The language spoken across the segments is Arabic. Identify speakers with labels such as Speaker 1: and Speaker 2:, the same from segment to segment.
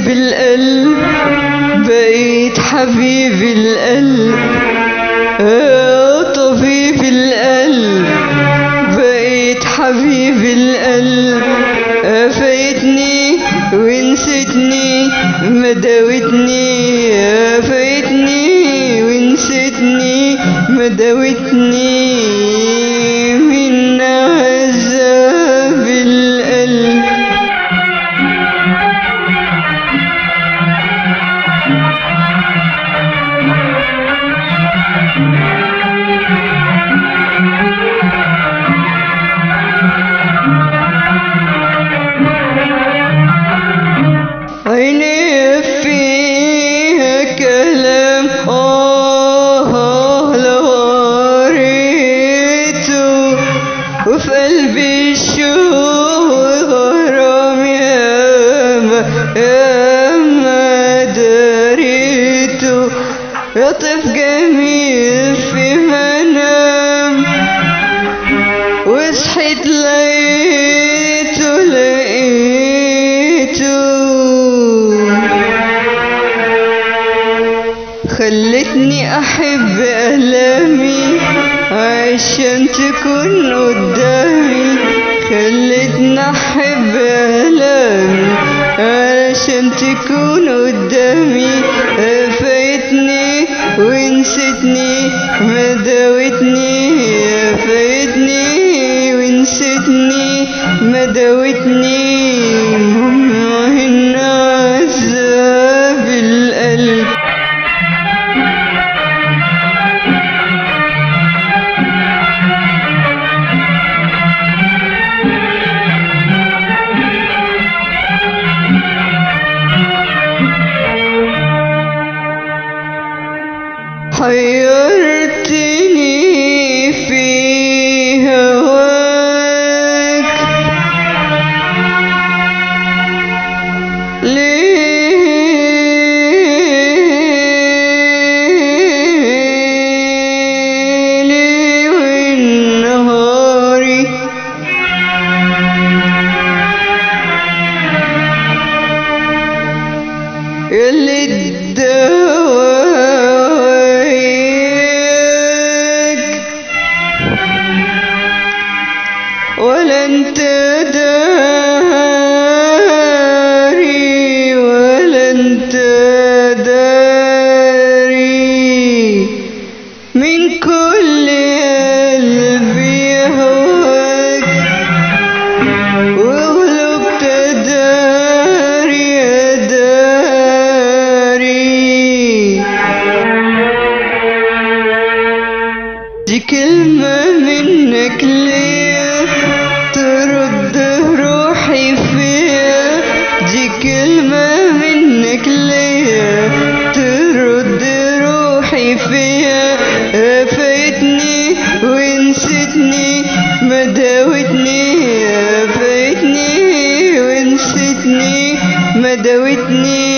Speaker 1: طبيب القلب بقيت حبيب القلب. يا طبيب القلب بقيت حبيب القلب. فايتني ونسيتني ما داوتني. فايتني ونسيتني ما داوتني. يطف جميل في منام. وصحيت لقيته لقيته. خلتني أحب ألامي عشان تكون قدامي. خلتني أحب ألامي عشان تكون قدامي. ونسيتني ما داوتني فايتني. ونسيتني ما 诶呦 دي كلمة منك ليا ترد روحي فيا. دي كلمة منك ليا ترد روحي فيا. فايتني ونسيتني ما داوتني فايتني ونسيتني ما داوتني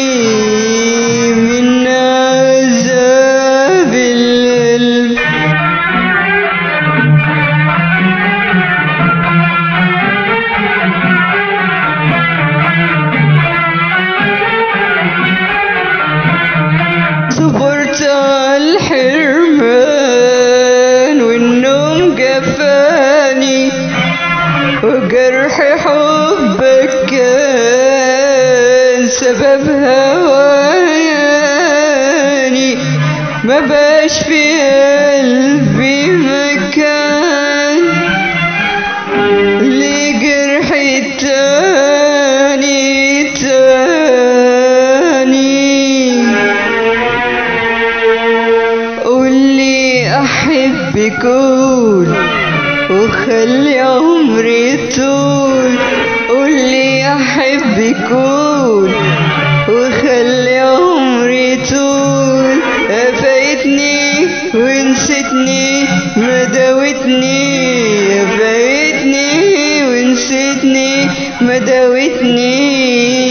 Speaker 1: سبب هواني ما باش في قلبي مكان. لجرحي تاني تاني؟ قولي أحبك قول وخلي عمري طول. قولي يكون وخلي طول فايتني ونسيتني ما داوتني فايتني ونسيتني ما داوتني